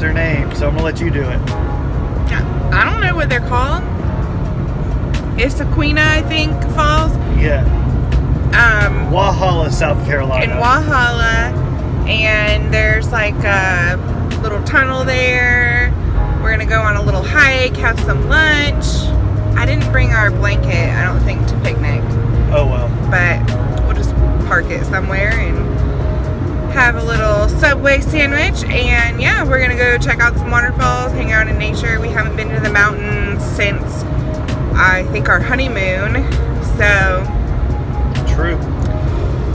their name, so I'm gonna let you do it. I don't know what they're called. Issaqueena, I think, Falls. Yeah. Um, Walhalla, South Carolina. in Walhalla, and there's like a little tunnel there. We're gonna go on a little hike, have some lunch. I didn't bring our blanket, I don't think, to picnic, oh well. but we'll just park it somewhere and have a little Subway sandwich. And yeah, we're gonna go check out some waterfalls, hang out in nature. We haven't been to the mountains since I think our honeymoon. So True.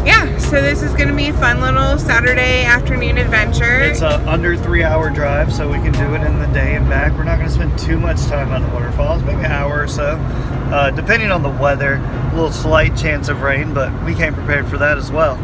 yeah, so this is gonna be a fun little Saturday afternoon adventure. It's a under three hour drive, so we can do it in the day and back. We're not going to spend too much time on the waterfalls, maybe an hour or so, uh, depending on the weather. A little slight chance of rain, but we came prepared for that as well.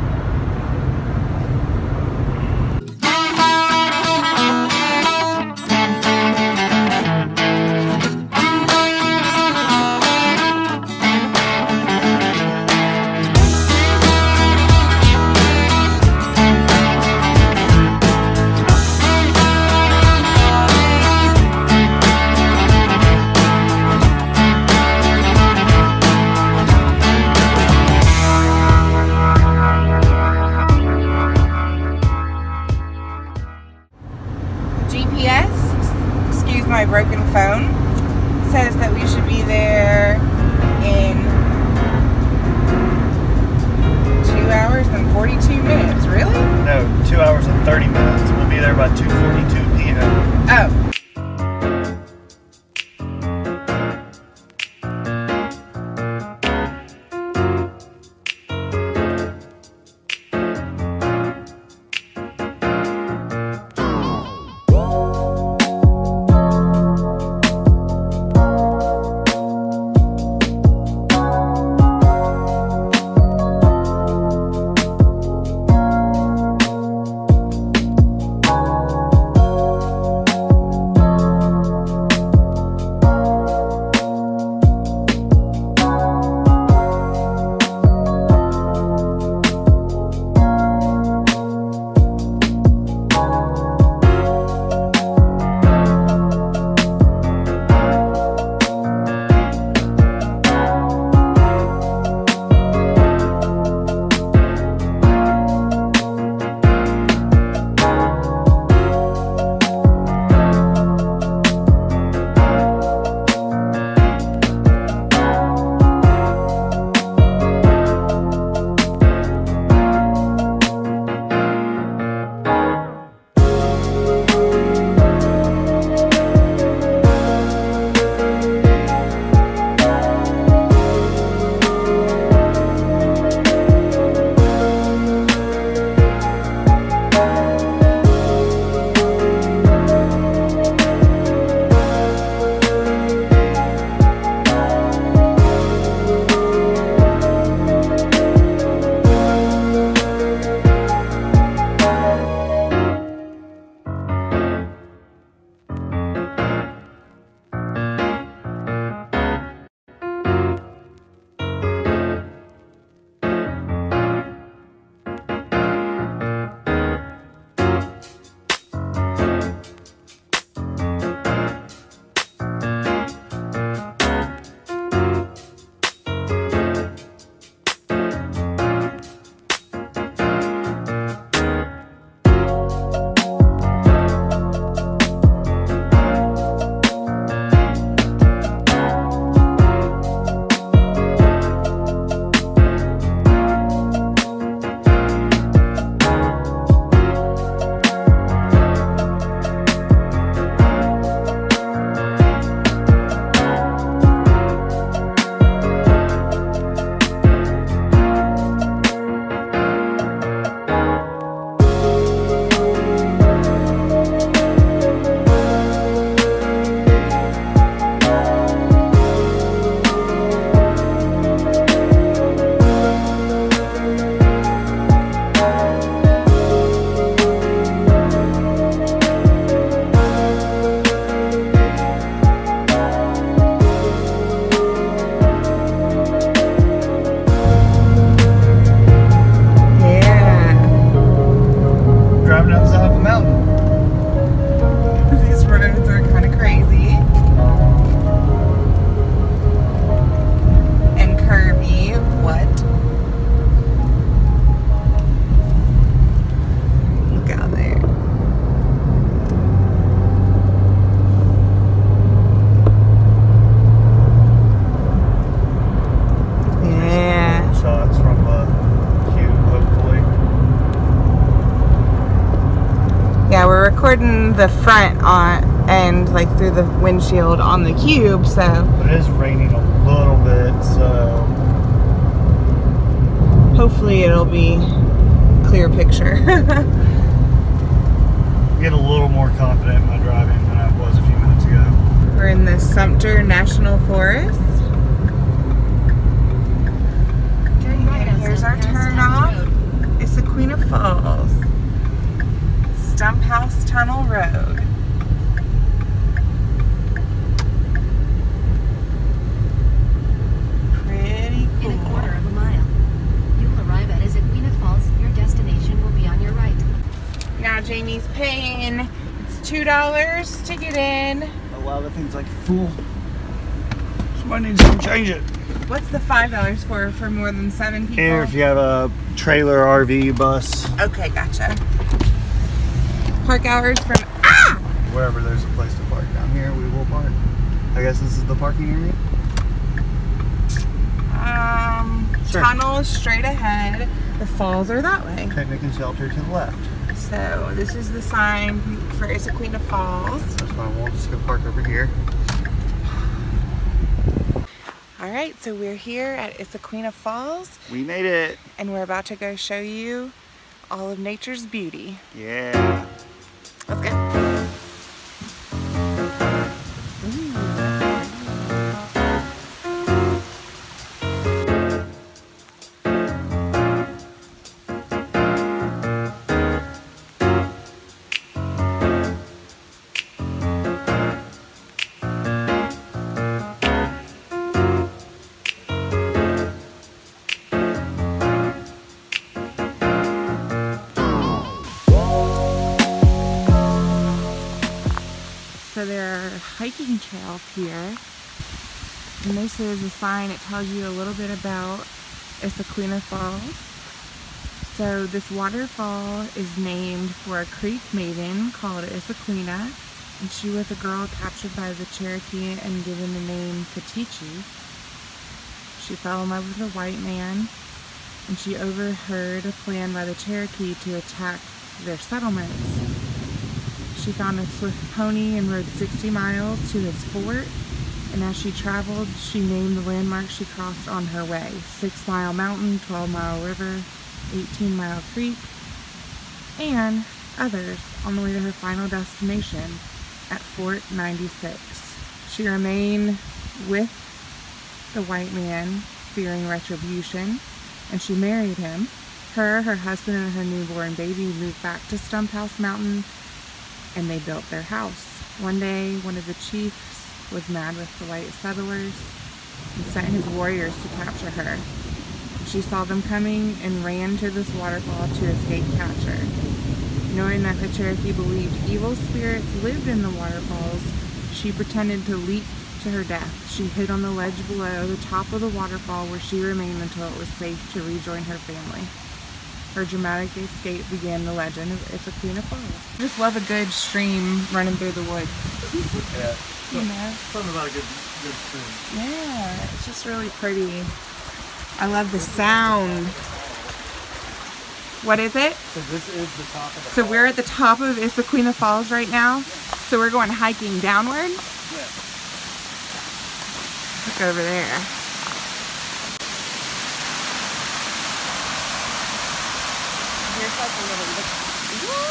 Cube. So But it is raining a little bit, so hopefully it'll be clear picture. get a little more confident in my driving than I was a few minutes ago. We're in the Sumter National Forest. Turn right And on here's our South turn County off. Road. It's Aquina Falls. Stumphouse Tunnel Road. Pretty In a quarter cool. of a mile. You'll arrive at Issaqueena Falls. Your destination will be on your right. Now Jamie's paying. It's two dollars to get in. A lot of things like fool. Somebody needs to change it. What's the five dollars for for more than seven people? And if you have a trailer, RV, bus, Okay, gotcha. Park hours from ah wherever there's a place to park down here, we will park. I guess this is the parking area. um Sure. tunnel straight ahead. The falls are that way. Picnic and shelter to the left. So this is the sign for Issaqueena Falls. That's fine. We'll just go park over here. All right, so we're here at Issaqueena Falls, We made it. and we're about to go show you all of nature's beauty. Yeah. So there are hiking trails here. And this is a sign that tells you a little bit about Issaqueena Falls. So this waterfall is named for a Creek maiden called Issaqueena. And she was a girl captured by the Cherokee and given the name Cateechee. She fell in love with a white man and she overheard a plan by the Cherokee to attack their settlements. She found a swift pony and rode 60 miles to his fort. And as she traveled, she named the landmarks she crossed on her way. Six Mile Mountain, 12 Mile River, 18 Mile Creek, and others on the way to her final destination at Fort 96. She remained with the white man, fearing retribution, and she married him. Her, her husband, and her newborn baby moved back to Stumphouse Mountain and they built their house. One day, one of the chiefs was mad with the white settlers and sent his warriors to capture her. She saw them coming and ran to this waterfall to escape capture. Knowing that the Cherokee believed evil spirits lived in the waterfalls, she pretended to leap to her death. She hid on the ledge below the top of the waterfall where she remained until it was safe to rejoin her family. Her dramatic escape began the legend It's the Queen of Issaqueena Falls. I just love a good stream running through the woods. Yeah. You know? Something about a good, good food. Yeah, it's just really pretty. I love the sound. What is it? So this is the top of the. So we're at the top of Issaqueena Falls right now. So we're going hiking downward. Look over there. Here's like a little look. Woo!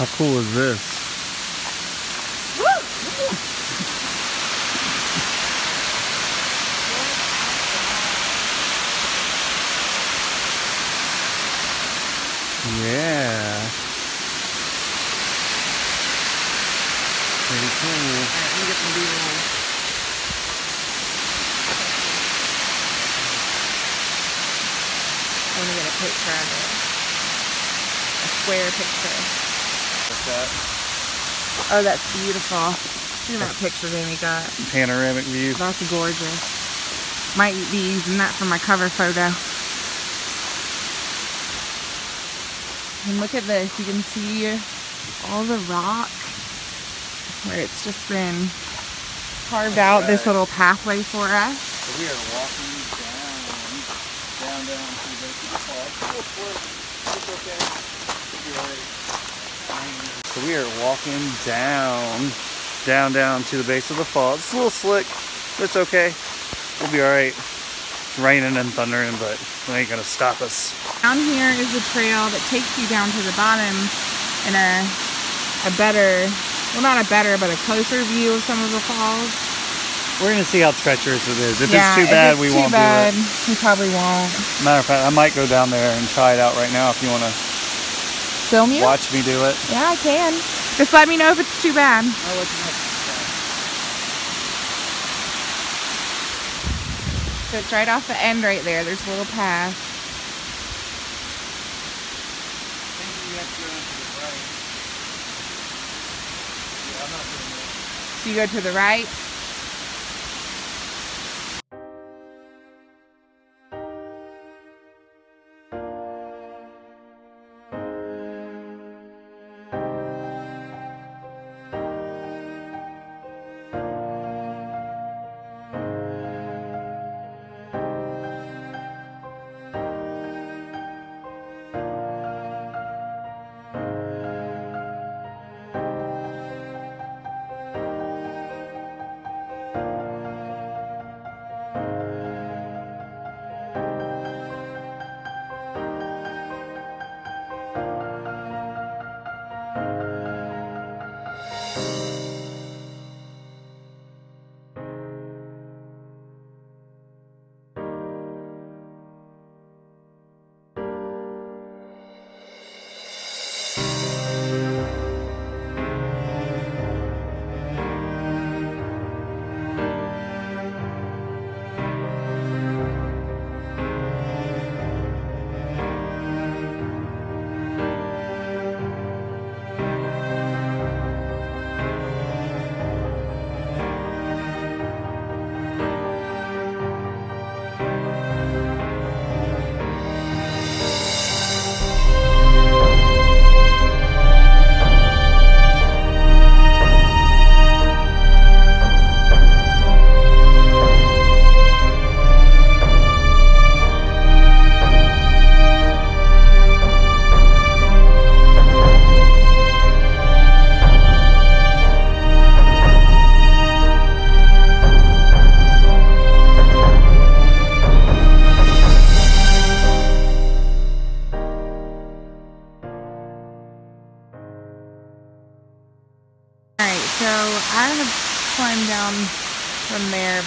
How cool is this? Yeah. Pretty cool. Alright, let me get some B-roll. I want to get a picture of it. A square picture. What's that? Oh, that's beautiful. See that picture Jamie got. Panoramic view. That's gorgeous. Might be using that for my cover photo. And look at this. You can see all the rock where it's just been carved out this little pathway for us. So we are walking down, down, down through the fall. It's okay. It's okay. You'll be alright. So we are walking down, down, down to the base of the falls. It's a little slick, but it's okay. We'll be all right. It's raining and thundering, but it ain't gonna stop us. Down here is a trail that takes you down to the bottom in a, a better, well not a better, but a closer view of some of the falls. We're gonna see how treacherous it is. If yeah, it's too bad, it's we too won't bad, do it. We probably won't. Matter of fact, I might go down there and try it out right now if you wanna Film you? watch me do it. Yeah, I can. Just let me know if it's too bad. I'll let you know. So it's right off the end right there. There's a little path. So you go to the right.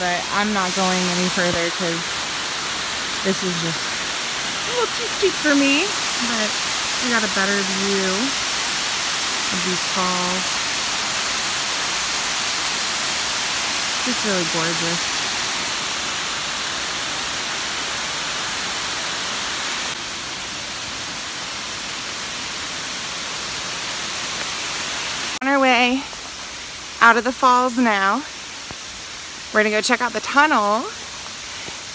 But I'm not going any further because this is just a little too steep for me. But we got a better view of these falls. Just really gorgeous. On our way out of the falls now. We're gonna go check out the tunnel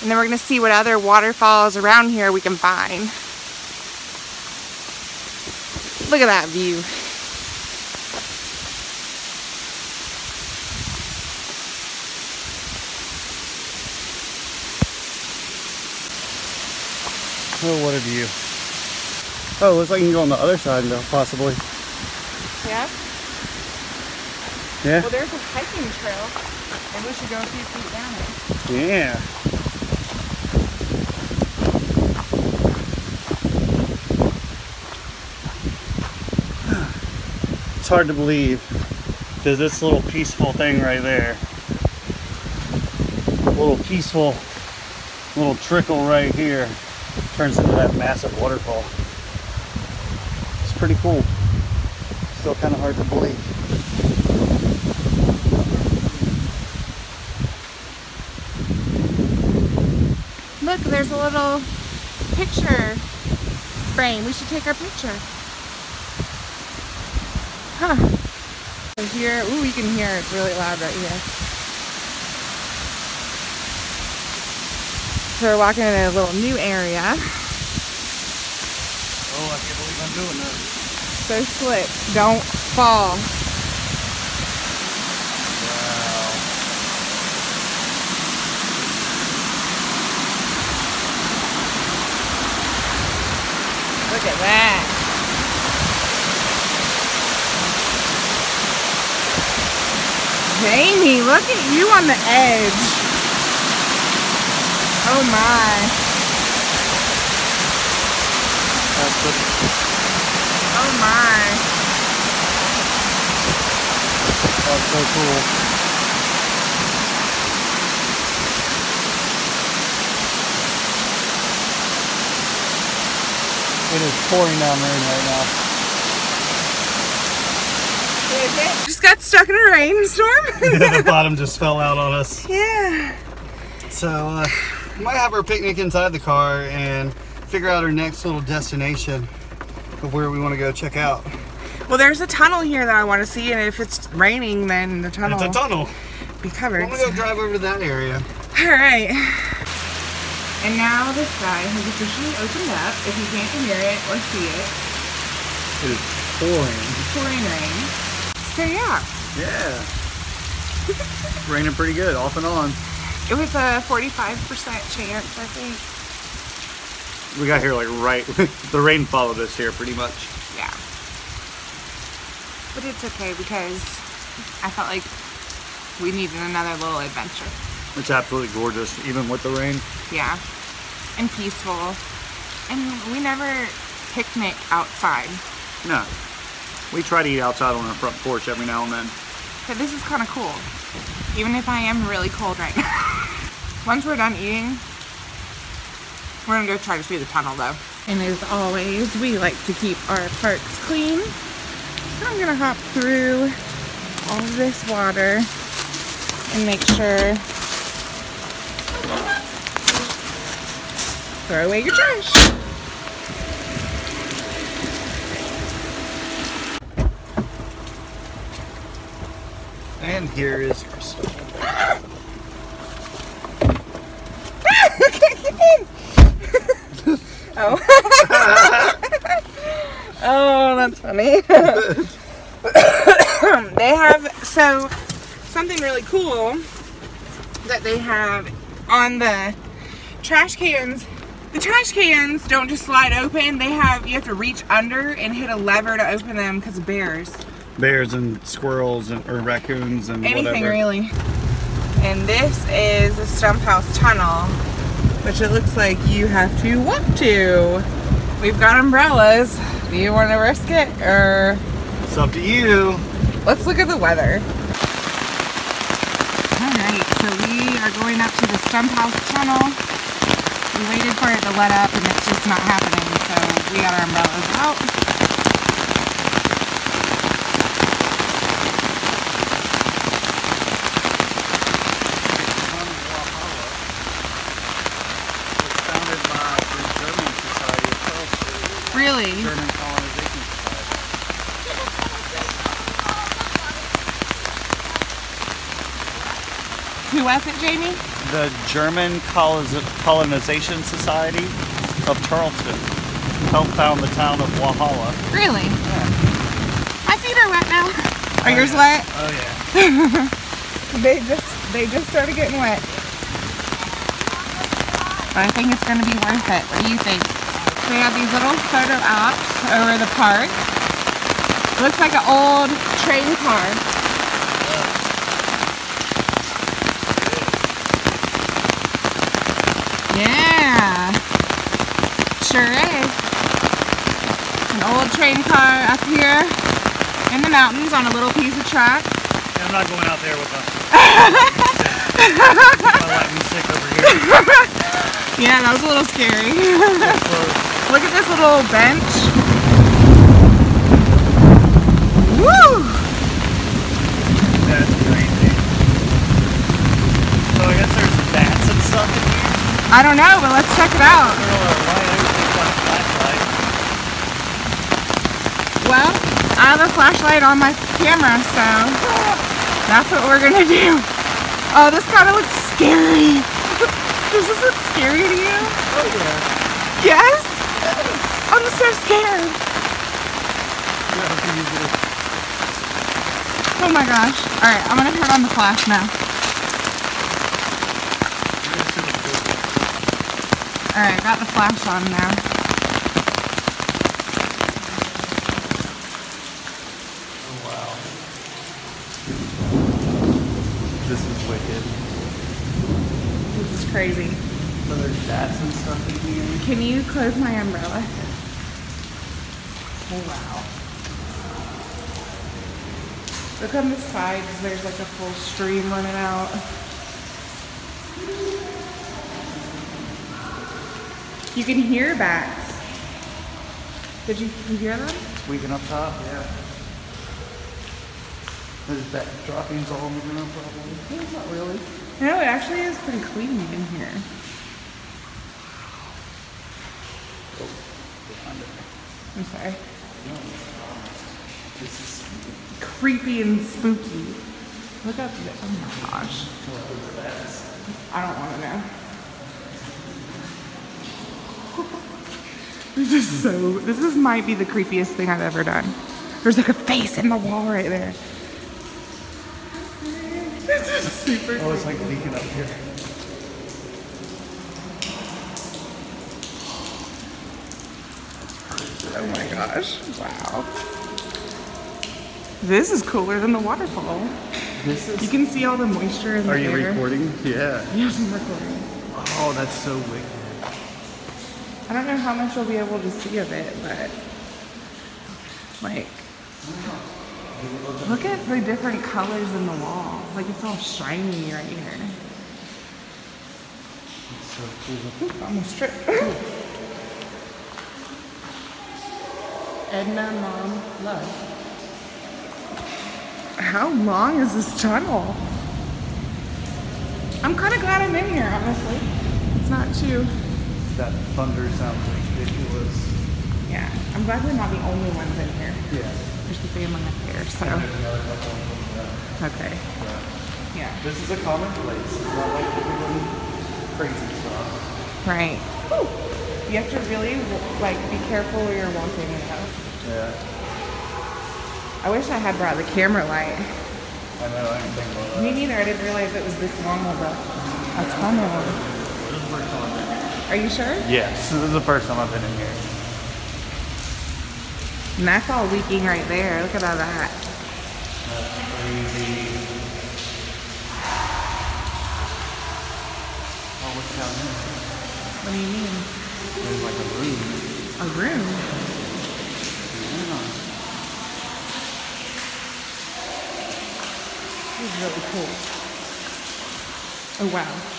and then we're gonna see what other waterfalls around here we can find. Look at that view. Oh, what a view. Oh, looks like you can go on the other side though, possibly. Yeah? Yeah? Well, there's a hiking trail. and we should go a few feet down it. Yeah. It's hard to believe there's this little peaceful thing right there. Little peaceful little trickle right here turns into that massive waterfall. It's pretty cool. Still kind of hard to believe. Look, there's a little picture frame. We should take our picture. Huh. So here, ooh, you can hear it really loud right here. So we're walking in a little new area. Oh, I can't believe I'm doing this. So slick. Don't fall. Wow. Look at that. Jamie, look at you on the edge. Oh my. Oh my. That's so cool. It is pouring down rain right now. Just got stuck in a rainstorm. the bottom just fell out on us. yeah. So uh, we might have our picnic inside the car and figure out our next little destination of where we want to go check out. Well, there's a tunnel here that I want to see, and if it's raining, then the tunnel It's a tunnel. will be covered. I'm gonna go drive over to that area. All right. And now the sky has officially opened up. If you can't hear it or see it, It is pouring. it's rain. So yeah, Yeah. Raining pretty good, off and on. it was a 45% chance, I think. We got here like right. the rain followed us here pretty much. Yeah. But it's okay because I felt like we needed another little adventure. It's absolutely gorgeous, even with the rain. Yeah. And peaceful. And we never picnic outside. No. We try to eat outside on our front porch every now and then. But this is kind of cool. Even if I am really cold right now. Once we're done eating, we're gonna go try to see the tunnel though. And as always, we like to keep our parks clean. So I'm gonna hop through all this water and make sure throw away your trash. And here is stuff. Oh. oh, that's funny. they have so something really cool that they have on the trash cans. The trash cans don't just slide open. They have you have to reach under and hit a lever to open them because of bears. Bears and squirrels and or raccoons and Anything whatever. really. And this is the Stumphouse Tunnel, which it looks like you have to walk to. We've got umbrellas. Do you want to risk it or It's up to you. let's look at the weather? All right, so we are going up to the Stumphouse Tunnel. We waited for it to let up and it's just not happening, so we got our umbrellas out. founded by the German Society of Charleston, Really? German Colonization Society. Who was it, Jamie? The German Colonization Society of Charleston helped found the town of Walhalla. Really? Yeah. My feet are wet now. Oh, are yours wet? Oh yeah. They just they just started getting wet. But I think it's gonna be worth it. What do you think? We have these little photo ops over the park. It looks like an old train car. Yeah. Sure is. An old train car up here in the mountains on a little piece of track. Yeah, I'm not going out there with them. I'll let me sick over here. Yeah, that was a little scary. Look at this little bench. Woo! That's crazy. So I guess there's bats and stuff in here. I don't know, but let's check it out. Throw a light over a flashlight. Well, I have a flashlight on my camera, so that's what we're gonna do. Oh, this kind of looks scary. Does this look scary to you? Oh yeah. Yes? I'm so scared. Oh my gosh. Alright, I'm gonna turn on the flash now. Alright, got the flash on now. Oh, wow. This is wicked. This is crazy. So there's bats and stuff in here. Can you close my umbrella? Oh, wow. Look on the side. there's like a full stream running out. You can hear bats. Did you, you hear them? Squeaking up top, yeah. There's bat droppings all over the ground probably. No, not really. No, it actually is pretty clean in here. I'm sorry. This is Creepy and spooky. Look up there. Oh my gosh. I don't want to know. This is so, this is might be the creepiest thing I've ever done. There's like a face in the wall right there. This is super Oh, it's like leaking up here. Oh my gosh. Wow. This is cooler than the waterfall. This is. You can see all the moisture in the Are you air. recording? Yeah. Yes, I'm recording. Oh, that's so wicked. I don't know how much you'll be able to see of it, but like, look at the different colors in the wall. Like it's all shiny right here. It's so cool. Oop, almost tripped. Edna, mom, love. How long is this tunnel? I'm kind of glad I'm in here, honestly. It's not too. That thunder sounds ridiculous. Yeah, I'm glad we're not the only ones in here. Yeah. There's the family up there, so. Okay. Yeah. This is a common place. It's not like crazy stuff. Right. You have to really like be careful where you're walking, know. Yeah. I wish I had brought the camera light. I know. I didn't think about that. Me neither. I didn't realize it was this long of a, a tunnel. This is the first time I've been here. Are you sure? Yes. This is the first time I've been in here. And that's all leaking right there. Look at all that. That's crazy. Oh, what's down here? What do you mean? There's like a room. A room? Yeah. This is really cool. Oh wow.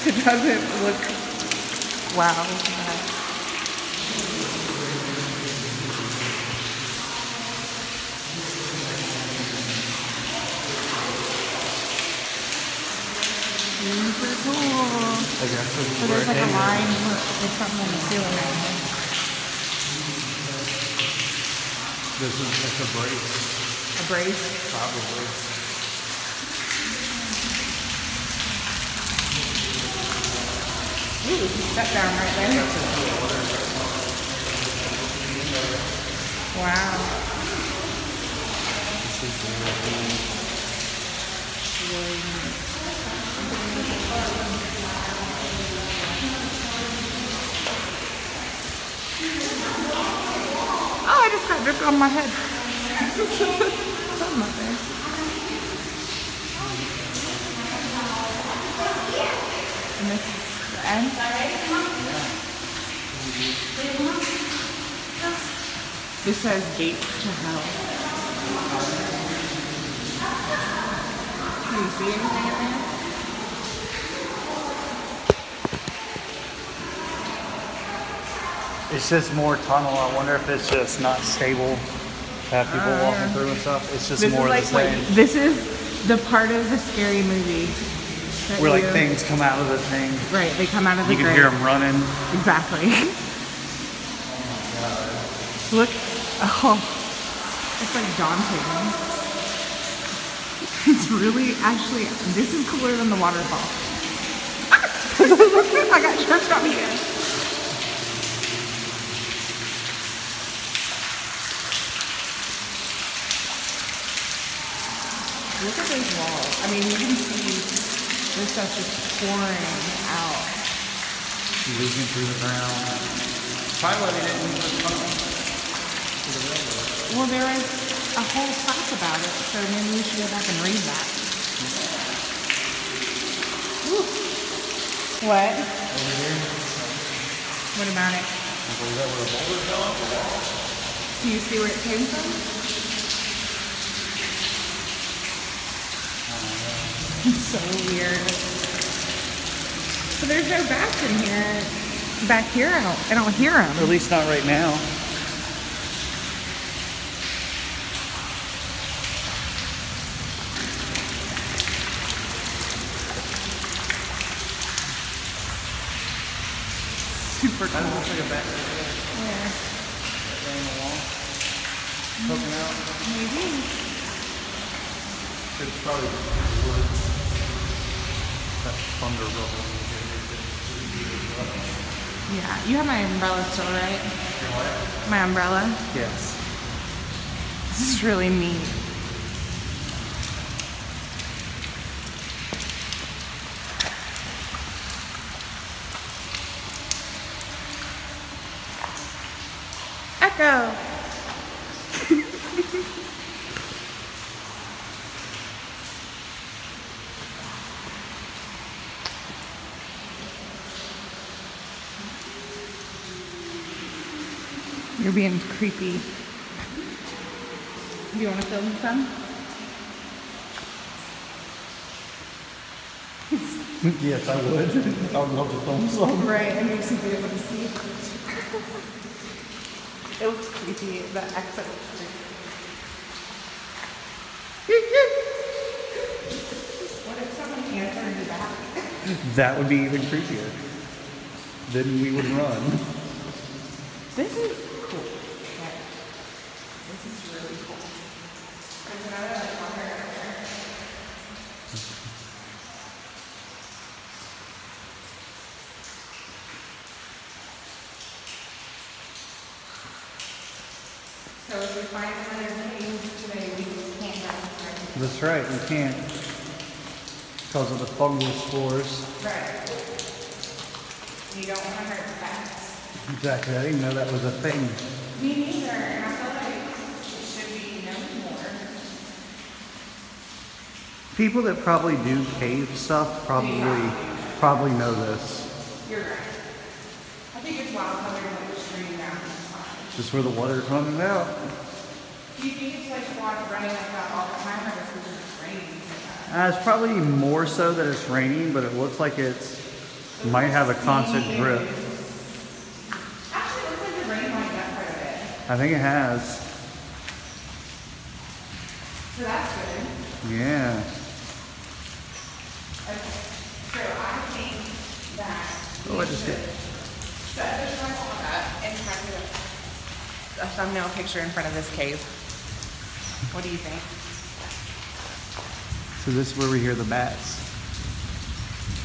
It doesn't look. Wow. Super cool. I guess So there's like a line with something the ceiling right here. This is like a brace, A brace. probably. Ooh, step down right there. Wow. Oh, I just got dripped on my head. Something up there. And this is the end. This says gates to hell. Can you see anything in there? It's just more tunnel. I wonder if it's just not stable. Have people walking through and stuff. It's just Uh, more is like the what, same. this is the part of the scary movie. That Where like you- things come out of the thing. Right, they come out of the You can grave. hear them running. Exactly. Oh Look, oh, it's like daunting. It's really, actually, this is cooler than the waterfall. I got tripped on here. Look at those walls. I mean, you can see this stuff just pouring out. Leaking through the ground. Probably why they didn't use the tunnel. Well, there is a whole class about it, so maybe we should go back and read that. Whew. What? What about it? Do you see where it came from? It's so weird. So there's no bats in here. Back here, I don't, I don't hear them. Or at least not right now. Super That cool. looks like a bat Yeah. on the wall. Poking out. Maybe. It's probably woods. That thunder. Yeah, you have my umbrella still, right? My umbrella. Yes. This is really neat. Echo. You're being creepy. Do you want to film some? yes, I would. I would love to film some. Right, it makes you be able to see. it looks creepy, the exit looks creepy. what if someone answered you back? That would be even creepier. Then we would run. This is cool. Okay. This is really cool. There's another like water out there. So if we find another cave today, we can't go inside. That's right, you can't. Because of the fungal spores. Right. You don't want to hurt the bats. Exactly, I didn't know that was a thing. Me neither, and I feel like it should be known more. People that probably do cave stuff probably probably know this. You're right. I think it's wild how there's like a stream down side. Just where the water's coming out. Do you think it's like water running like that all the time, or just because it's raining Uh, it's probably more so that it's raining, but it looks like it's might have a constant drip. Actually, it looks like the rain lined up quite a bit, I think it has. so that's good. Yeah. Okay. So I think that Oh, I just did. set the tripod up in front of a thumbnail picture in front of this cave. What do you think? So this is where we hear the bats.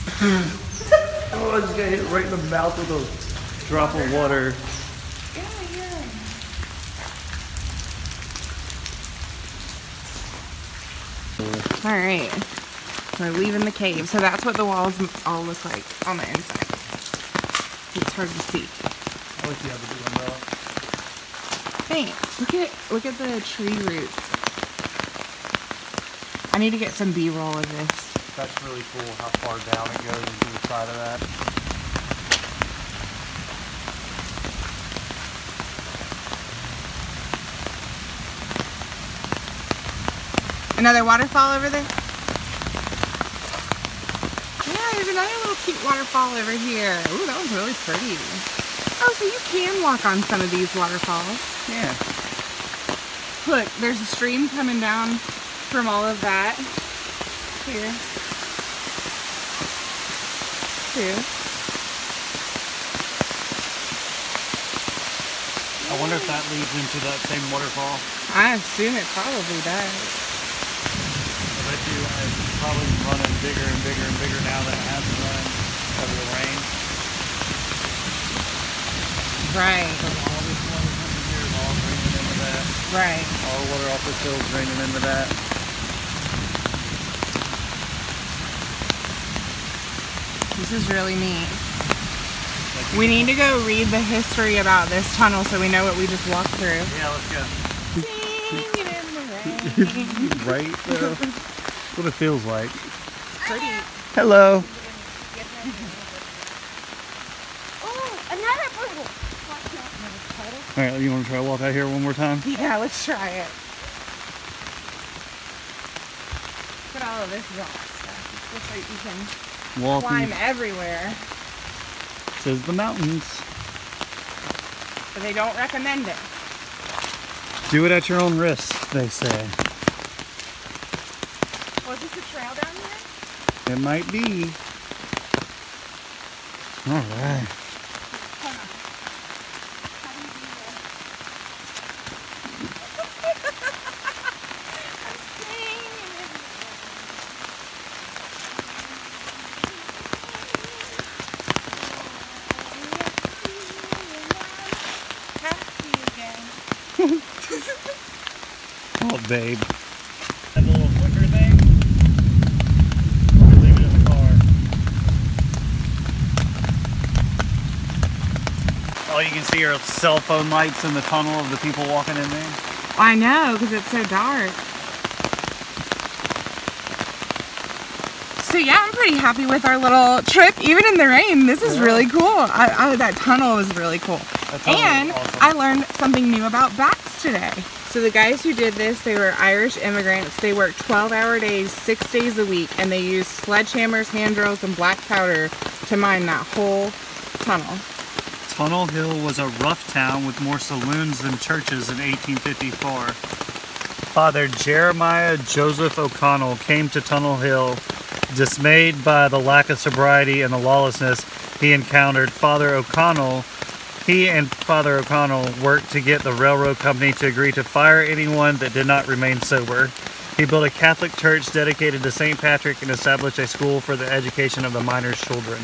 oh, I just got hit right in the mouth with a drop of water. Yeah, yeah. All right, we're leaving the cave. So that's what the walls all look like on the inside. It's hard to see. I like the other big umbrella. Thanks. Look at look at the tree roots. I need to get some B-roll of this. That's really cool how far down it goes into the side of that. Another waterfall over there? Yeah, there's another little cute waterfall over here. Ooh, that one's really pretty. Oh, so you can walk on some of these waterfalls. Yeah. Look, there's a stream coming down from all of that. Here. Too. I wonder if that leads into that same waterfall. I assume it probably does. I bet you it's probably running bigger and bigger and bigger now than it has running because of the rain. Right, All this water coming here is all draining into that. right. All the water off the hill is draining into that. This is really neat. We need to go read the history about this tunnel so we know what we just walked through. Yeah, let's go. The right though. That's what it feels like. Pretty. Hello. Oh, another purple. All right, you want to try to walk out here one more time? Yeah, let's try it. Look at all of this rock stuff. It looks like you can Walking climb everywhere, says the mountains. but they don't recommend it. Do it at your own risk, they say. Oh, Was this a trail down here? It might be. All right. Oh, babe. That little clicker thing. Leave it in the car. All you can see are cell phone lights in the tunnel of the people walking in there. I know, because it's so dark. So yeah, I'm pretty happy with our little trip, even in the rain. This is Yeah. really cool. I, I, that tunnel was really cool. That tunnel is And awesome. I learned something new about bats today. So the guys who did this, they were Irish immigrants. They worked 12-hour days, six days a week, and they used sledgehammers, hand drills, and black powder to mine that whole tunnel. Tunnel Hill was a rough town with more saloons than churches in 1854. Father Jeremiah Joseph O'Connell came to Tunnel Hill dismayed by the lack of sobriety and the lawlessness he encountered. Father O'Connell, he and Father O'Connell worked to get the railroad company to agree to fire anyone that did not remain sober. He built a Catholic church dedicated to St. Patrick and established a school for the education of the miners' children.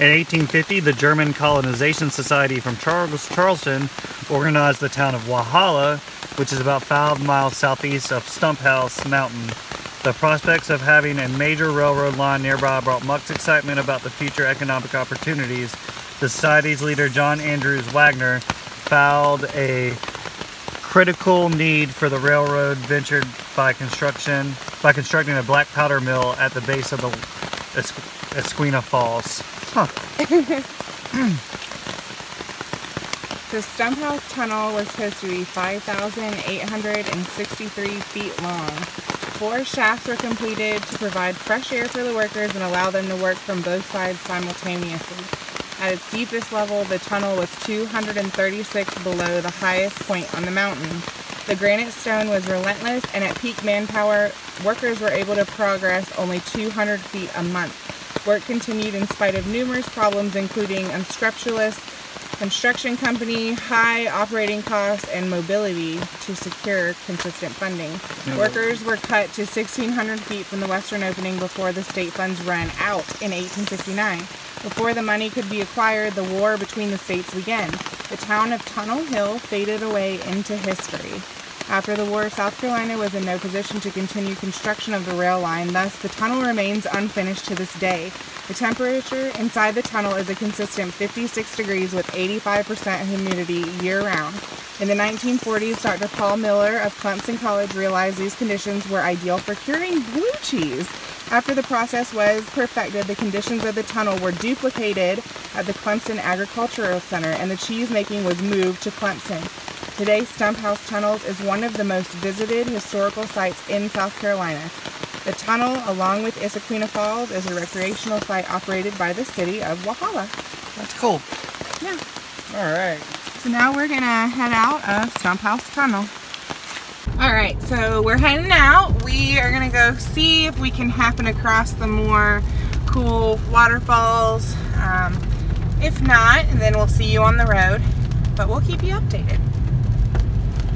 In 1850, the German Colonization Society from Charles, Charleston organized the town of Walhalla, which is about five miles southeast of Stumphouse Mountain. The prospects of having a major railroad line nearby brought much excitement about the future economic opportunities. The society's leader, John Andrews Wagner, found a critical need for the railroad ventured by construction by constructing a black powder mill at the base of the Esqu- Issaqueena Falls. Huh. The Stumphouse Tunnel was supposed to be 5,863 feet long. Four shafts were completed to provide fresh air for the workers and allow them to work from both sides simultaneously. At its deepest level, the tunnel was 236 below the highest point on the mountain. The granite stone was relentless, and at peak manpower, workers were able to progress only 200 feet a month. Work continued in spite of numerous problems, including unscrupulous construction company, high operating costs, and mobility to secure consistent funding. Workers were cut to 1,600 feet from the western opening before the state funds ran out in 1859. Before the money could be acquired, the war between the states began. The town of Tunnel Hill faded away into history. After the war, South Carolina was in no position to continue construction of the rail line, thus, the tunnel remains unfinished to this day. The temperature inside the tunnel is a consistent 56 degrees with 85% humidity year round. In the 1940s, Dr. Paul Miller of Clemson College realized these conditions were ideal for curing blue cheese. After the process was perfected, the conditions of the tunnel were duplicated at the Clemson Agricultural Center and the cheese making was moved to Clemson. Today, Stumphouse Tunnels is one of the most visited historical sites in South Carolina. The tunnel, along with Issaqueena Falls, is a recreational site operated by the city of Walhalla. That's cool. Yeah. All right. So now we're gonna head out of Stumphouse Tunnel. All right, so we're heading out. We are gonna go see if we can happen across the more cool waterfalls. Um, if not, then we'll see you on the road, but we'll keep you updated.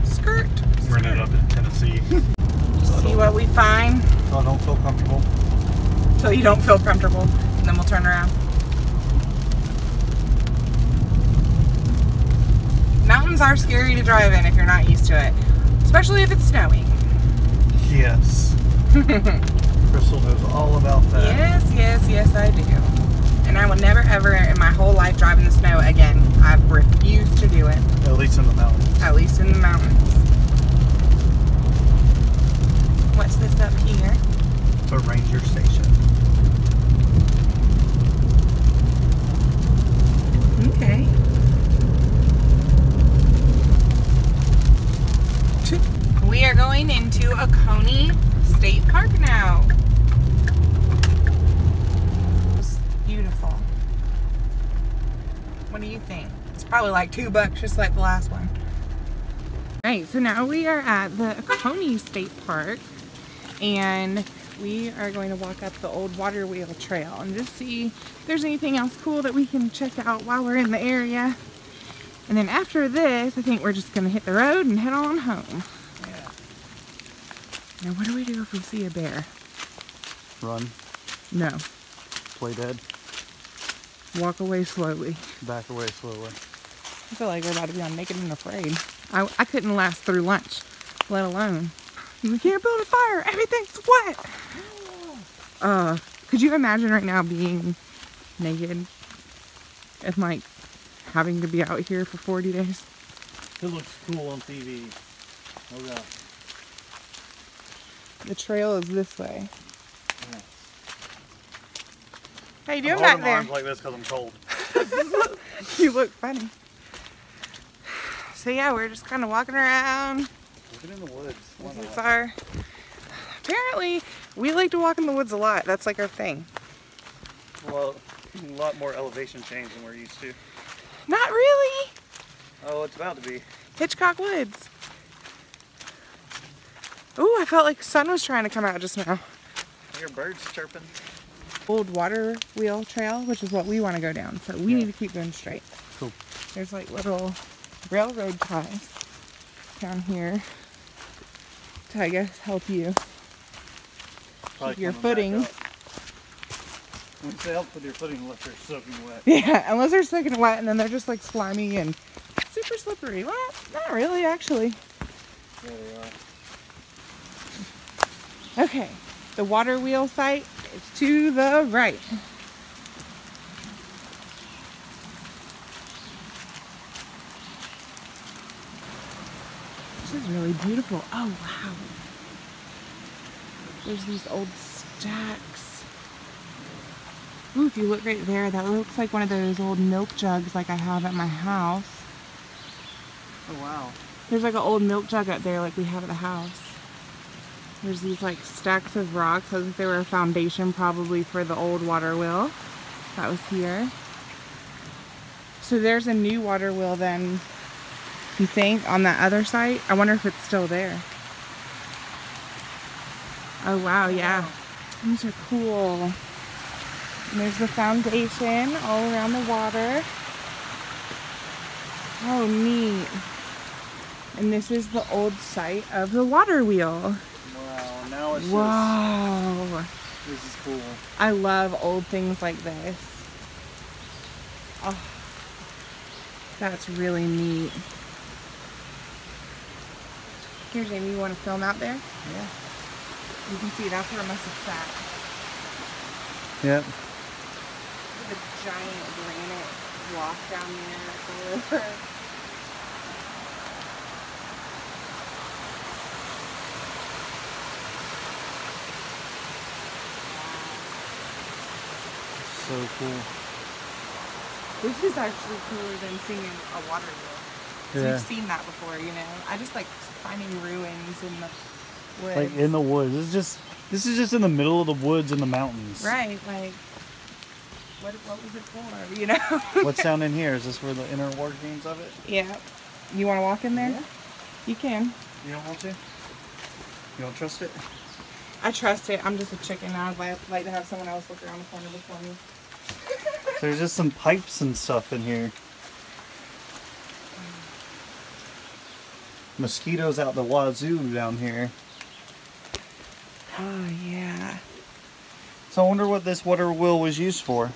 Skirt. We're ended up in Tennessee. See what we find So I don't feel comfortable. till you don't feel comfortable, and then we'll turn around. Mountains are scary to drive in if you're not used to it, especially if it's snowing. Yes. Crystal knows all about that. Yes, yes, yes, I do. And I will never, ever in my whole life drive in the snow again. I refuse to do it. At least in the mountains. At least in the mountains. What's this up here? A ranger station. Okay. We are going into Oconee State Park now. It's beautiful. What do you think? It's probably like two bucks, just like the last one. Right, so now we are at the Oconee State Park and we are going to walk up the old water wheel trail and just see if there's anything else cool that we can check out while we're in the area. And then after this, I think we're just gonna hit the road and head on home. Yeah. Now what do we do if we see a bear? Run, No, play dead, walk away slowly. back away slowly. I feel like we're about to be on Naked and Afraid. I, I couldn't last through lunch, let alone. We can't build a fire, everything's wet. Uh, could you imagine right now being naked and like having to be out here for 40 days? It looks cool on TV. Oh god. The trail is this way. How you doing I'm back holding my there? arms like this because I'm cold. you look funny. So yeah, we're just kind of walking around. Looking in the woods. Why This our. Apparently, we like to walk in the woods a lot. That's like our thing. Well, a lot more elevation change than we're used to. Not really. Oh, it's about to be. Hitchcock Woods. Ooh, I felt like the sun was trying to come out just now. I hear birds chirping. Old water wheel trail, which is what we want to go down. So we Yeah. need to keep going straight. Cool. There's like little railroad ties down here to, I guess, help you. Probably your footing. up. When you say help with your footing unless they're soaking wet. Yeah, unless they're soaking wet and then they're just like slimy and super slippery. Well, not really, actually. There they are. Okay, the water wheel site is to the right. This is really beautiful. Oh, wow. There's these old stacks. Ooh, if you look right there, that looks like one of those old milk jugs like I have at my house. Oh wow. There's like an old milk jug up there like we have at the house. There's these like stacks of rocks. I think they were a foundation probably for the old water wheel that was here. So there's a new water wheel then, you think, on that other site? I wonder if it's still there. Oh wow, yeah. These are cool. And there's the foundation all around the water. Oh, neat. And this is the old site of the water wheel. Wow. Now it's Wow. just. This is cool. I love old things like this. Oh, that's really neat. Here, Jamie, you want to film out there? Yeah. You can see that's where it must have sat. Yep. The giant granite block down there So cool. This is actually cooler than seeing a water wheel. Yeah. We've seen that before, you know. I just like finding ruins in the woods. Like in the woods. This is just. This is just in the middle of the woods and the mountains. right, like what what was it for? You know? What's down in here? Is this where the inner workings of it? yeah. You want to walk in there? Yeah. You can. You don't want to? You don't trust it? I trust it. I'm just a chicken. I'd like, like to have someone else look around the corner before me. There's just some pipes and stuff in here. Mosquitoes out the wazoo down here. Oh yeah. So I wonder what this water wheel was used for.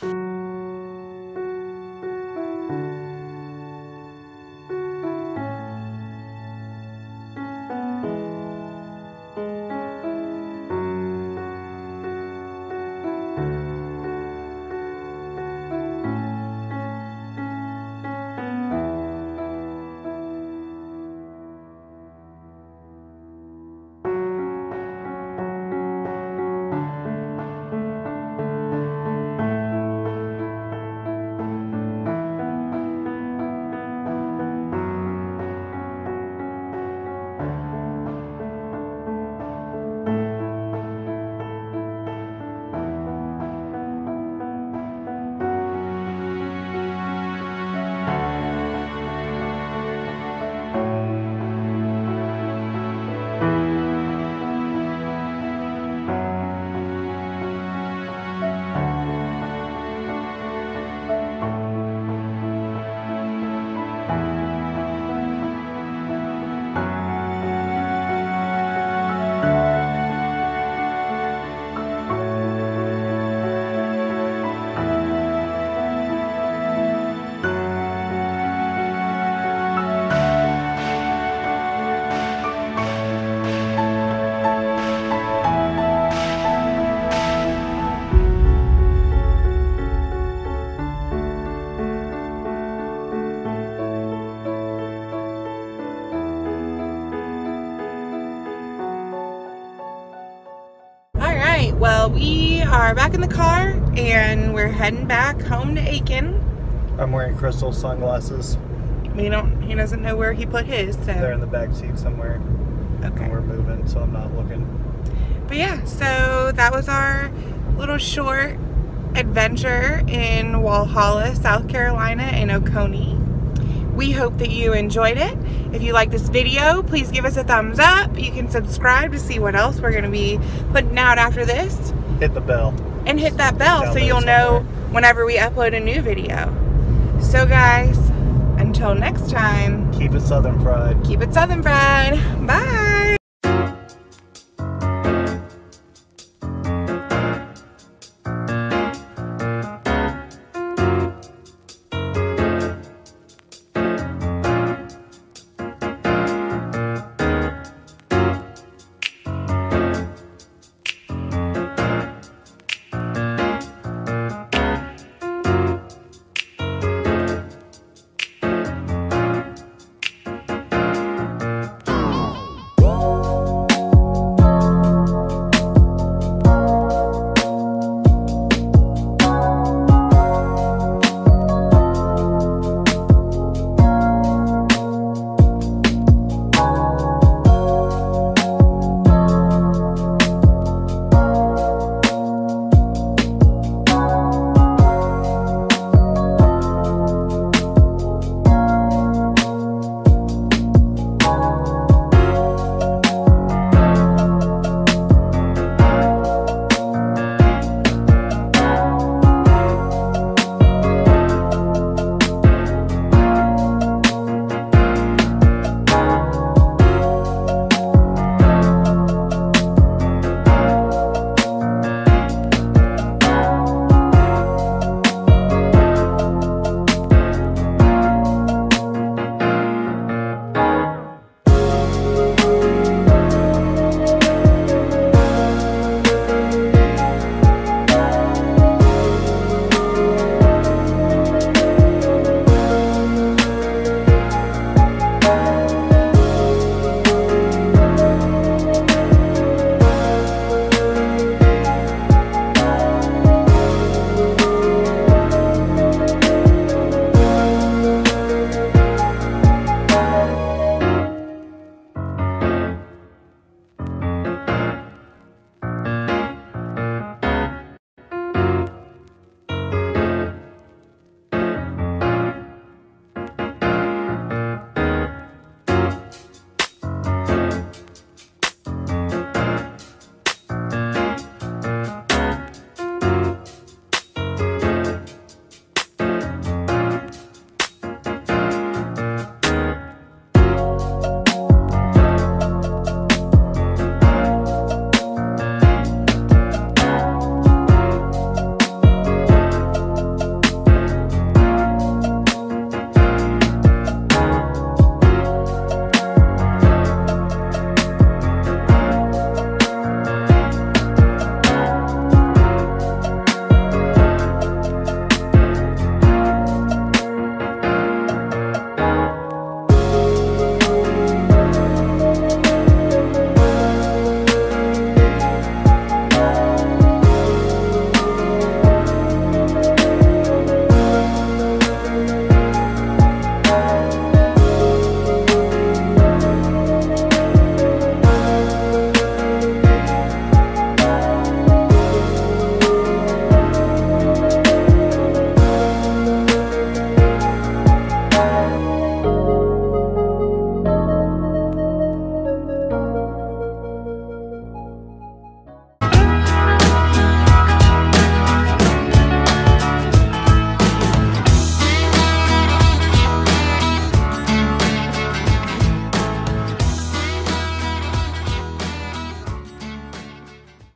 Are back in the car and we're heading back home to Aiken. I'm wearing crystal sunglasses. We don't. He doesn't know where he put his. So They're in the back seat somewhere. okay. And we're moving, so I'm not looking. But yeah, so that was our little short adventure in Walhalla, South Carolina, and Oconee. We hope that you enjoyed it. If you like this video, please give us a thumbs up. You can subscribe to see what else we're going to be putting out after this. Hit the bell. And hit that bell Down so you'll know whenever we upload a new video. So guys, until next time, Keep it southern fried. keep it Southern fried. Bye.